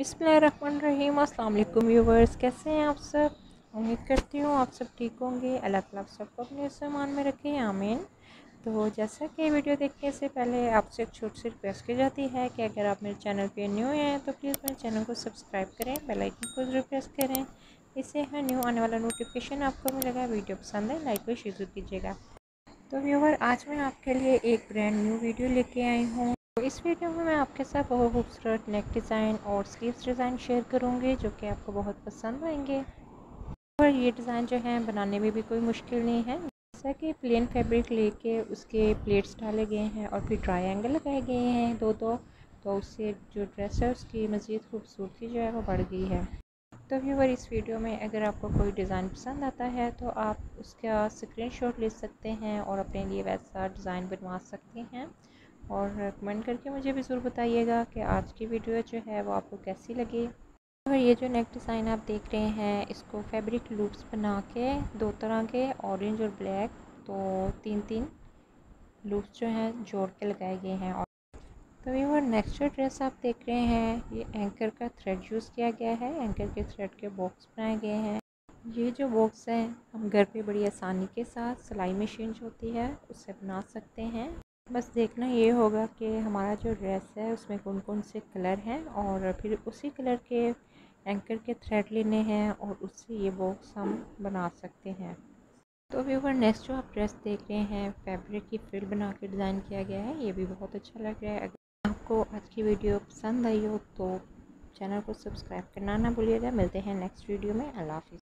बिसमीम अल्लाम व्यूवर्स कैसे हैं आप सब? उम्मीद करती हूँ आप सब ठीक होंगे। अल्लाह ताला सबको अपने सामान में रखें, आमीन। तो जैसा कि वीडियो देखने से पहले आपसे एक छोटी सी रिक्वेस्ट की जाती है कि अगर आप मेरे चैनल पे न्यू हैं तो प्लीज़ मेरे चैनल को सब्सक्राइब करें, बेल आइकन को ज़रूर प्रेस करें। इससे हर न्यू आने वाला नोटिफिकेशन आपको मिलेगा, वीडियो पसंद है लाइक और शेयर कीजिएगा। तो व्यूवर आज मैं आपके लिए एक ब्रांड न्यू वीडियो लेके आई हूँ। इस वीडियो में मैं आपके साथ बहुत खूबसूरत नेक डिज़ाइन और स्लीव्स डिज़ाइन शेयर करूँगी, जो कि आपको बहुत पसंद आएँगे। और ये डिज़ाइन जो है, बनाने में भी कोई मुश्किल नहीं है। जैसा कि प्लेन फैब्रिक लेके उसके प्लेट्स डाले गए हैं और फिर ट्राई एंगल लगाए गए हैं दो दो तो उससे जो ड्रेस है, उसकी मज़ीद खूबसूरती जो है, वो बढ़ गई है। तो व्यूवर, इस वीडियो में अगर आपको कोई डिज़ाइन पसंद आता है तो आप उसका स्क्रीनशॉट ले सकते हैं और अपने लिए वैसा डिज़ाइन बनवा सकते हैं। और कमेंट करके मुझे भी ज़रूर बताइएगा कि आज की वीडियो जो है वो आपको कैसी लगी। और ये जो नेक डिज़ाइन आप देख रहे हैं, इसको फैब्रिक लूप्स बना के, दो तरह के ऑरेंज और ब्लैक तो तीन तीन लूप्स जो हैं जोड़ के लगाए गए हैं। और तो ये नेक्स्ट जो ड्रेस आप देख रहे हैं, ये एंकर का थ्रेड यूज़ किया गया है। एंकर के थ्रेड के बॉक्स बनाए गए हैं। ये जो बॉक्स है, हम घर पे बड़ी आसानी के साथ सिलाई मशीन जो होती है, उससे बना सकते हैं। बस देखना ये होगा कि हमारा जो ड्रेस है उसमें कौन कौन से कलर हैं और फिर उसी कलर के एंकर के थ्रेड लेने हैं और उससे ये बॉक्स हम बना सकते हैं। तो व्यूवर नेक्स्ट जो आप ड्रेस देख रहे हैं, फैब्रिक की फ्रिल बना के डिज़ाइन किया गया है, ये भी बहुत अच्छा लग रहा है। अगर आपको आज की वीडियो पसंद आई हो तो चैनल को सब्सक्राइब करना ना भूलिएगा। मिलते हैं नेक्स्ट वीडियो में। अल्लाह